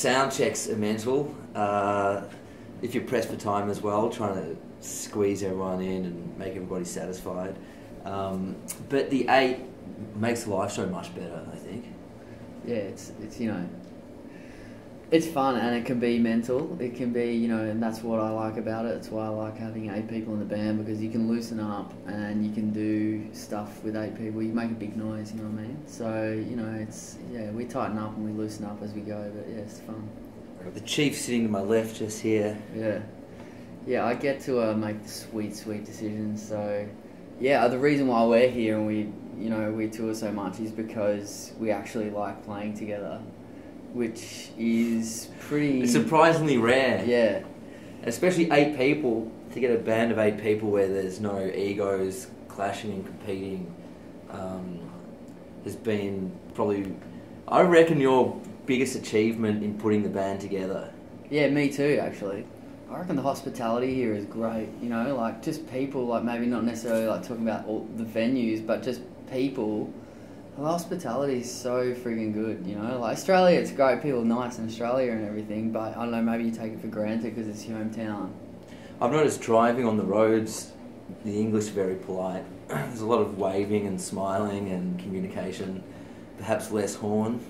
sound checks are mental. Uh, if you're pressed for time as well, trying to squeeze everyone in and make everybody satisfied. Um, but the eight makes the live show much better, I think. Yeah, it's it's you know, it's fun and it can be mental. It can be you know, and that's what I like about it. It's why I like having eight people in the band because you can loosen up and you can do stuff with eight people. You make a big noise, you know what I mean? So you know, it's yeah, we tighten up and we loosen up as we go. But yeah, it's fun. Got the chief sitting to my left just here. Yeah, yeah, I get to uh, make the sweet, sweet decisions. So yeah, the reason why we're here and we you know we tour so much is because we actually like playing together, which is pretty It's surprisingly rare. yeah. Especially eight people, to get a band of eight people where there's no egos clashing and competing um, has been probably, I reckon, your biggest achievement in putting the band together. Yeah, me too, actually. I reckon the hospitality here is great. You know, like just people, like maybe not necessarily like talking about all the venues, but just people. The hospitality is so freaking good. You know, like Australia, it's great. People are nice in Australia and everything, but I don't know. Maybe you take it for granted because it's your hometown. I've noticed driving on the roads, the English are very polite. There's a lot of waving and smiling and communication, perhaps less horn.